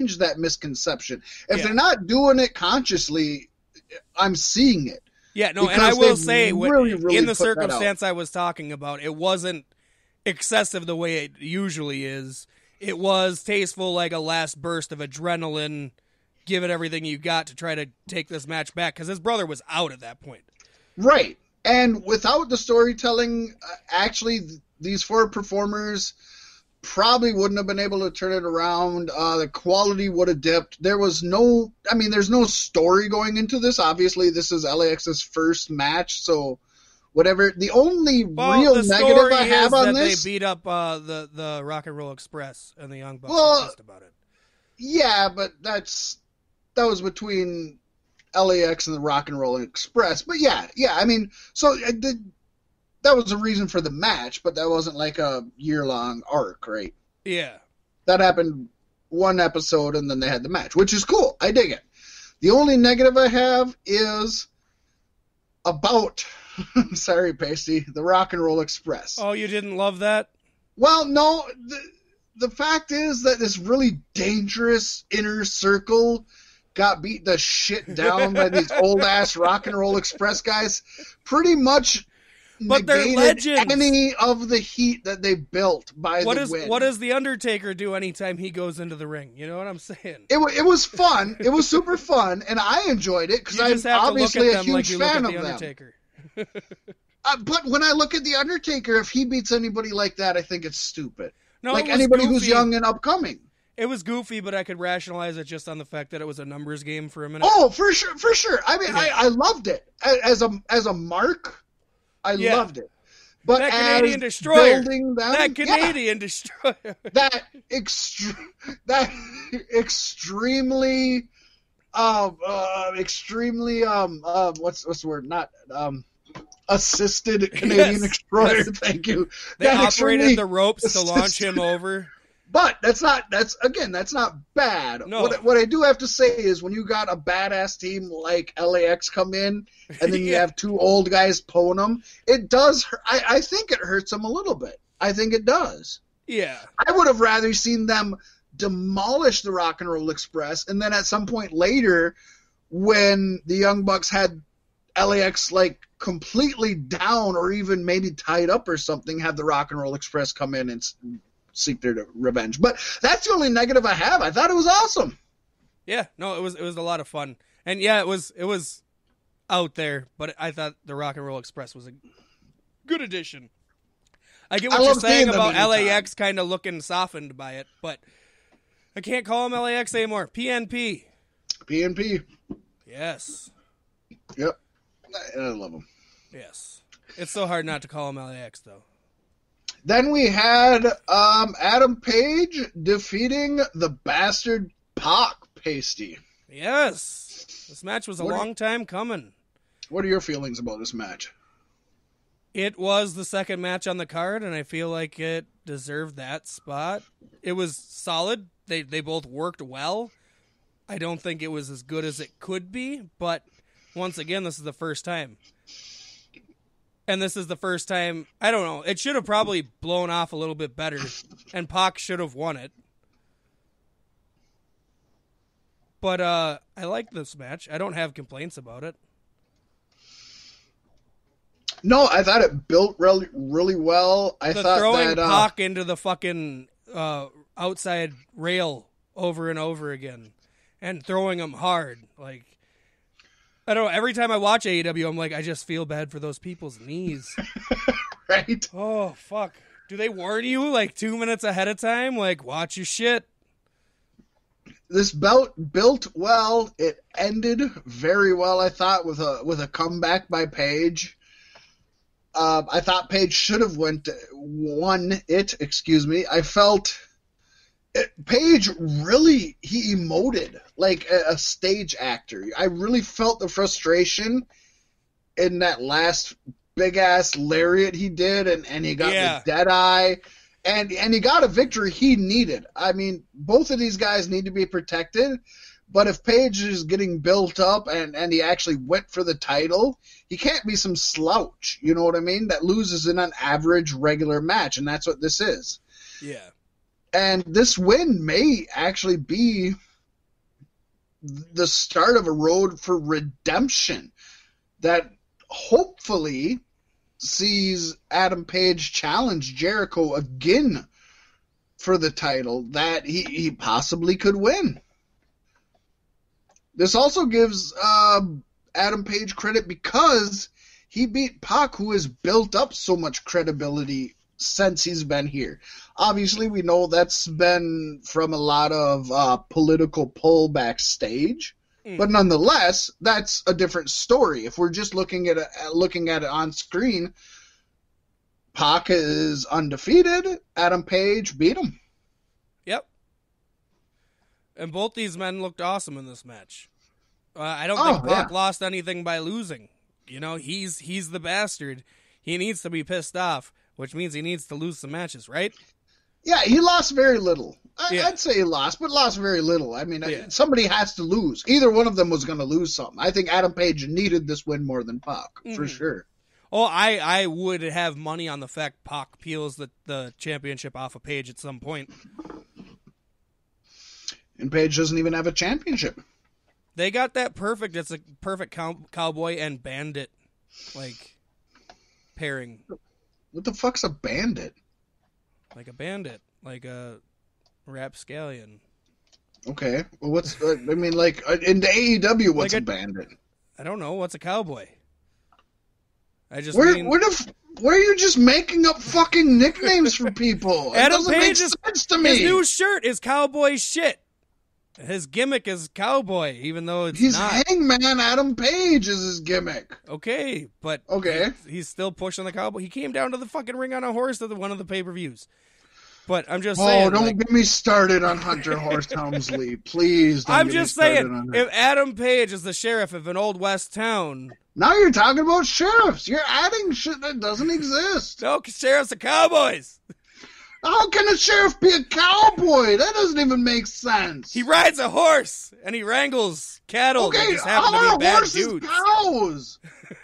change that misconception. If Yeah. they're not doing it consciously, I'm seeing it. Yeah, no, and I will say, really, really in the put that out. circumstance I was talking about, it wasn't excessive the way it usually is. It was tasteful, like a last burst of adrenaline. Give it everything you got to try to take this match back because his brother was out at that point. Right. And without the storytelling, uh, actually, th- these four performers probably wouldn't have been able to turn it around. Uh, the quality would have dipped. There was no, I mean, there's no story going into this. Obviously, this is LAX's first match, so whatever. The only Well, real the negative I have on that this, they beat up uh, the the Rock and Roll Express and the Young Bucks. Well, about it. yeah, but that's that was between LAX and the Rock and Roll Express. But yeah, yeah, I mean, so uh, the, that was a reason for the match, but that wasn't like a year long arc, right? Yeah, That happened one episode and then they had the match, which is cool. I dig it. The only negative I have is about sorry, Pasty, the Rock and Roll Express. Oh, you didn't love that? Well, no, the, the fact is that this really dangerous inner circle got beat the shit down by these old ass rock and roll express guys. Pretty much But they're legends. any of the heat that they built by What the is win. what does the Undertaker do anytime he goes into the ring? You know what I'm saying? it, it was fun. It was super fun, and I enjoyed it because I'm just have to look obviously a huge like fan of the them. Undertaker. Uh, but when I look at the Undertaker, if he beats anybody like that, I think it's stupid. No, like it anybody who's young and upcoming. It was goofy, but I could rationalize it just on the fact that it was a numbers game for a minute. Oh, for sure, for sure. I mean, Yeah. I, I loved it as a as a mark. I Yeah. loved it. But that Canadian destroyer, building them, that yeah, Canadian destroyer. that extre- that extremely, um, uh, extremely, um, uh, what's what's the word? Not um, assisted Canadian Yes, destroyer. yes. Thank you. They That operated the ropes to launch him over. But that's not that's again that's not bad. No. What what I do have to say is when you got a badass team like LAX come in and then you have two old guys pwn them, it does. I I think it hurts them a little bit. I think it does. Yeah, I would have rather seen them demolish the Rock and Roll Express and then at some point later, when the Young Bucks had LAX like completely down or even maybe tied up or something, have the Rock and Roll Express come in and seek their revenge. But that's the only negative I have. I thought it was awesome. yeah. No, it was it was a lot of fun, and yeah, it was it was out there. But I thought the Rock and Roll Express was a good addition. I get I what you're saying about. LAX kind of looking softened by it, but I can't call them LAX anymore. PNP. PNP. Yes, Yep. I, I love them. yes. It's so hard not to call them LAX though. Then we had um, Adam Page defeating the bastard Pac Pasty. Yes, this match was a What long time coming. What are your feelings about this match? It was the second match on the card, and I feel like it deserved that spot. It was solid. They they both worked well. I don't think it was as good as it could be, but once again, this is the first time. And this is the first time. I don't know. It should have probably blown off a little bit better, and Pac should have won it. But uh, I like this match. I don't have complaints about it. No, I thought it built really, really well. I the thought throwing that uh, Pac into the fucking uh, outside rail over and over again, and throwing him hard. Like I don't know. Every time I watch AEW, I'm like, I just feel bad for those people's knees. right? oh fuck! Do they warn you like two minutes ahead of time? Like, watch your shit. This belt built well. It ended very well. I thought with a with a comeback by Page. Uh, I thought Page should have went won it. Excuse me. I felt Page really he emoted like a, a stage actor. I really felt the frustration in that last big ass lariat he did, and and he got Yeah. the dead eye. And and he got a victory he needed. I mean, both of these guys need to be protected. But if Page is getting built up and, and he actually went for the title, he can't be some slouch. You know what I mean? That loses in an average regular match, and that's what this is. Yeah. And this win may actually be the start of a road for redemption that hopefully sees Adam Page challenge Jericho again for the title that he, he possibly could win. This also gives uh, Adam Page credit because he beat Pac, who has built up so much credibility since he's been here. Obviously, we know that's been from a lot of uh, political pull backstage, Mm. but nonetheless, that's a different story. If we're just looking at it, looking at it on screen, Pac is undefeated. Adam Page beat him. Yep. And both these men looked awesome in this match. Uh, I don't Oh, think Pac yeah. lost anything by losing. You know, he's he's the bastard. He needs to be pissed off, which means he needs to lose some matches, right? Yeah, he lost very little. I, Yeah. I'd say he lost, but lost very little. I mean, Yeah. somebody has to lose. Either one of them was going to lose something. I think Adam Page needed this win more than Pac, for Mhm. sure. Oh, I I would have money on the fact Pac peels the the championship off a page at some point. And Page doesn't even have a championship. They got that perfect. It's a perfect cow- cowboy and bandit like pairing, What the fuck's a bandit? like a bandit, like a rapscallion. Okay, well, what's uh, I mean, like uh, in the AEW, what's Like a, a- bandit? I don't know what's a cowboy. I just Where, mean where the f- where are you just making up fucking nicknames for people? It Adam doesn't Page make is- sense to his me. new shirt is cowboy shit. His gimmick is cowboy, even though it's He's not. Hangman Adam Page is his gimmick. Okay, but Okay. he- he's still pushing the cowboy. He came down to the fucking ring on a horse at the, one of the pay per views. But I'm just Oh, saying. don't like, get me started on Hunter Horse Helmsley, please. Don't I'm just saying, if Adam Page is the sheriff of an old west town, Now you're talking about sheriffs. You're adding shit that doesn't exist. no sheriffs are cowboys. How can a sheriff be a cowboy? That doesn't even make sense. He rides a horse and he wrangles cattle that okay, just how to be bad horses dudes. cows?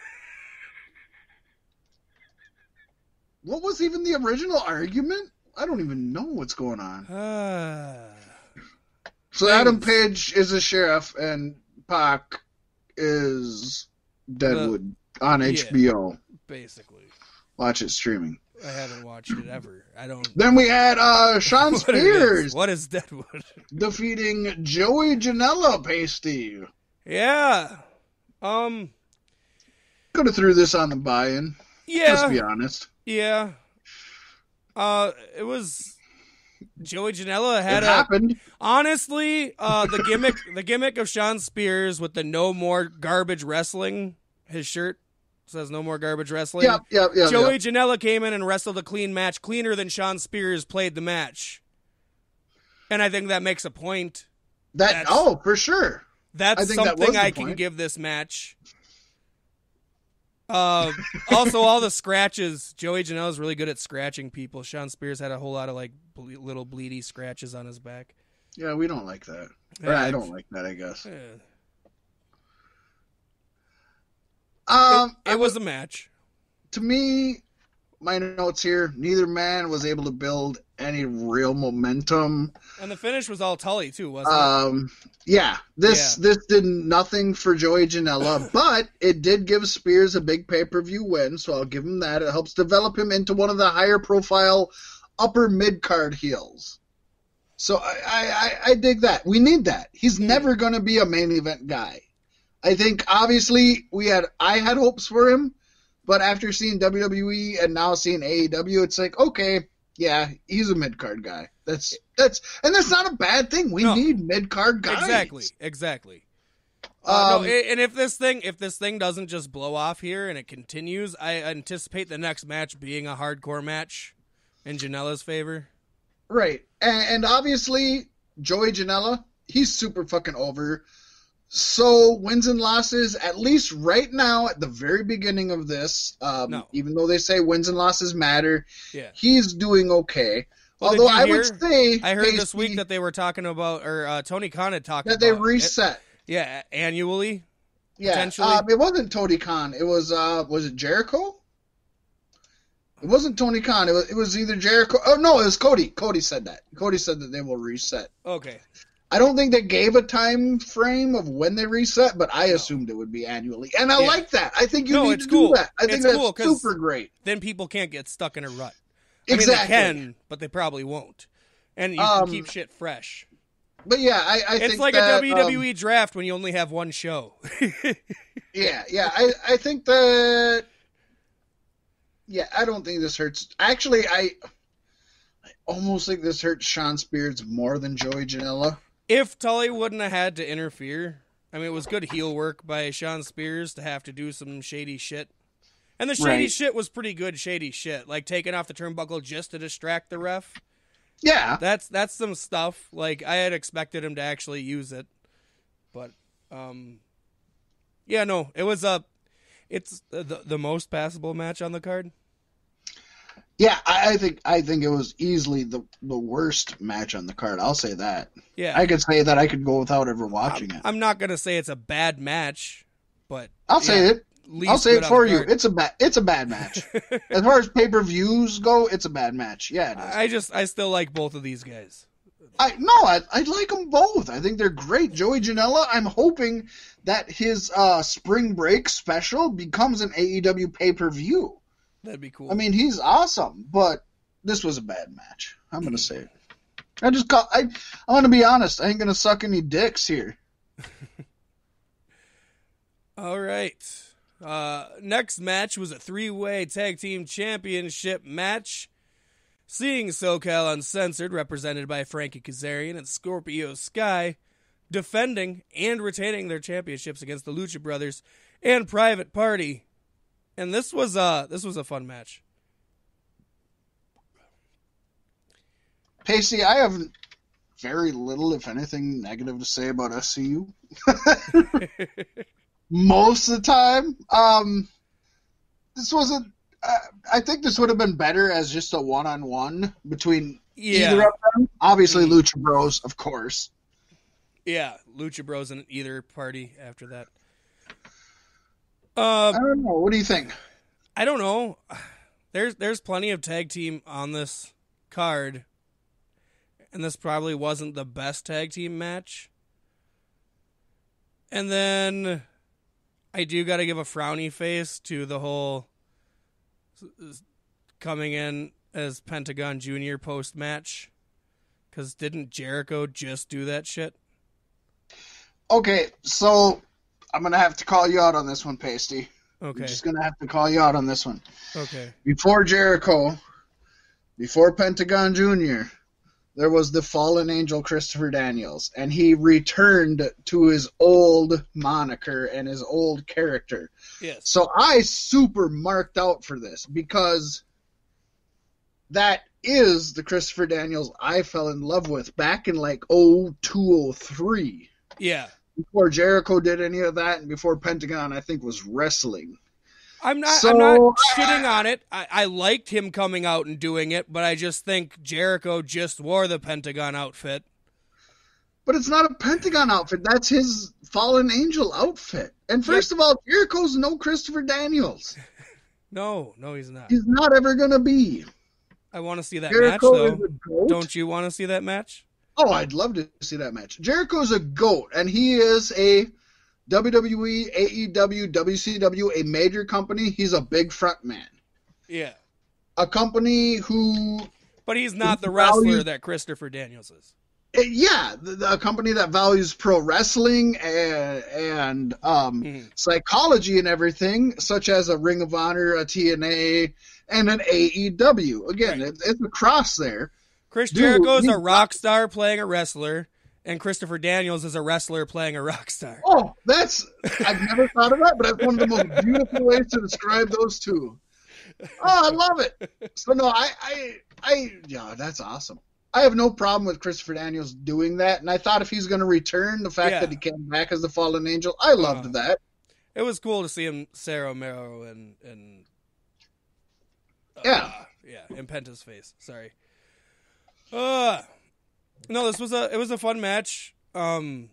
what was even the original argument? I don't even know what's going on. Ah. So. Adam Page is a sheriff and Pac is Deadwood on yeah. HBO. basically, Watch it streaming. I haven't watched it ever. I don't. Then we had uh, Shawn What it is. Spears What is Deadwood? defeating Joey Janela Pasty. yeah. Um. Could have threw this on the buy-in. Yeah. Let's be honest. Yeah. Uh, it was Joey Janela had it a happened. honestly uh the gimmick the gimmick of Shawn Spears with the no more garbage wrestling. His shirt says no more garbage wrestling. Yep, yep, yep. Joey yep. Janela came in and wrestled a clean match, cleaner than Shawn Spears played the match. And I think that makes a point. That that's- oh, for sure. That's I that something the I can point. give this match. Uh, also, all the scratches. Joey Janela's really good at scratching people. Shawn Spears had a whole lot of like ble- little bleedy scratches on his back. Yeah, we don't like that. Yeah, I don't like that. I guess. eh. Um, it, it was a match. to me, my notes here. Neither man was able to build any real momentum. And the finish was all Tully too, wasn't Um, yeah, this Yeah. this did nothing for Joey Janela, but it did give Spears a big pay per view win, so I'll give him that. It helps develop him into one of the higher profile upper mid card heels. So I, I, I, I dig that. We need that. He's Hmm. never going to be a main event guy. I think obviously we had I had hopes for him, but after seeing WWE and now seeing AEW, it's like okay, yeah, he's a mid card guy. That's that's and that's not a bad thing. We No. need mid card guys. Exactly, exactly. Uh, Um, no, and if this thing, if this thing doesn't just blow off here and it continues, I anticipate the next match being a hardcore match in Janela's favor. Right. And, and obviously, Joey Janela, he's super fucking over. So, wins and losses, at least right now, at the very beginning of this, um, No. even though they say wins and losses matter, Yeah. he's doing okay. Well, Although I hear- would say I heard this week that they were talking about, or uh, Tony Khan had talked that they reset. yeah, annually. Yeah, um, it wasn't Tony Khan. It was uh, was it Jericho? It wasn't Tony Khan. It was, it was either Jericho. Oh no, it was Cody. Cody said that. Cody said that they will reset. Okay. I don't think they gave a time frame of when they reset, but I assumed it would be annually, and I Yeah. like that. I think you No, need to cool. do that. I think It's that's cool super great. Then people can't get stuck in a rut. I Exactly. mean, they can, but they probably won't. And you Um, can keep shit fresh. But yeah, I, I It's like that, a um, WWE draft when you only have one show. Yeah, yeah. I, I think that. Yeah, I don't think this hurts. Actually, I, I almost think this hurts Shawn Spears more than Joey Janela. If Tully wouldn't have had to interfere, I mean, it was good heel work by Shawn Spears to have to do some shady shit. And the shady Right. shit was pretty good shady shit, like taking off the turnbuckle just to distract the ref. Yeah, That's that's some stuff. Like I had expected him to actually use it, but um, yeah, no, it was a, it's the the most passable match on the card. Yeah. I, I think I think it was easily the the worst match on the card. I'll say that. Yeah, I could say that I could go without ever watching it. I'm not gonna say it's a bad match, but I'll say it. I'll say it for you. It's a bad. It's a bad match. as far as pay per views go, it's a bad match. Yeah, it is. I just I still like both of these guys. I no, I I like them both. I think they're great. Joey Janela. I'm hoping that his uh, spring break special becomes an AEW pay per view. That'd be cool. I mean, he's awesome, but this was a bad match. I'm gonna say it. I just call. I I'm gonna be honest. I ain't gonna suck any dicks here. All right. Uh, next match was a three-way tag team championship match. Seeing SoCal Uncensored, represented by Frankie Kazarian and Scorpio Sky, defending and retaining their championships against the Lucha Brothers and Private Party. And this was uh this was a fun match. Pacey, I have very little, if anything, negative to say about SCU. Most of the time, um, this wasn't. Uh, I think this would have been better as just a one-on-one between Yeah. either of them. Obviously, Mhm. Lucha Bros, of course. Yeah, Lucha Bros in either party after that. Uh I don't know. What do you think? I don't know. There's there's plenty of tag team on this card, and this probably wasn't the best tag team match. And then I do got to give a frowny face to the whole coming in as Pentagon Junior post match, because didn't Jericho just do that shit? Okay, so I'm gonna have to call you out on this one, Pasty. Okay, I'm just gonna have to call you out on this one. okay, Before Jericho, before Pentagon Jr., there was the fallen angel Christopher Daniels, and he returned to his old moniker and his old character. yes, So I super marked out for this because that is the Christopher Daniels I fell in love with back in like 0203. yeah. Before Jericho did any of that and before Pentagon I think was wrestling. I'm not. So- I'm not shitting on it. I, I liked him coming out and doing it, but I just think Jericho just wore the Pentagon outfit. But it's not a Pentagon outfit. That's his fallen angel outfit. And first of all, Jericho's no Christopher Daniels. No, no, he's not. He's not ever gonna be. I want to see that match though. is a goat. Don't you want to see that match? Oh, I'd love to see that match. Jericho's a goat, and he is a WWE, AEW, WCW, a major company. He's a big front man. Yeah, A company who, but he's not the wrestler that Christopher Daniels is. eh, yeah, the, the- a company that values pro wrestling and, and um, Mhm. psychology and everything, such as a Ring of Honor, a TNA, and an AEW. Again, Right. it, it's a cross there. Chris Dude, is a rock star playing a wrestler, and Christopher Daniels is a wrestler playing a rock star. Oh, that's I've never thought of that, but that's one of the most beautiful ways to describe those two. Oh, I love it. So no, I, I, I, yeah, that's awesome. I have no problem with Christopher Daniels doing that, and I thought if he's going to return, the fact Yeah. that he came back as the fallen angel, I loved Uh, that. It was cool to see him, Sarah Romero, and and uh, Yeah. yeah, in Penta's face. Sorry. Uh no, this was a it was a fun match. Um,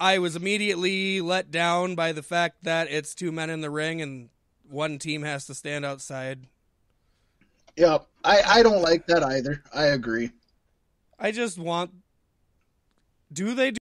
I was immediately let down by the fact that it's two men in the ring and one team has to stand outside Yeah, I, I don't like that either. I agree. I just want. Do they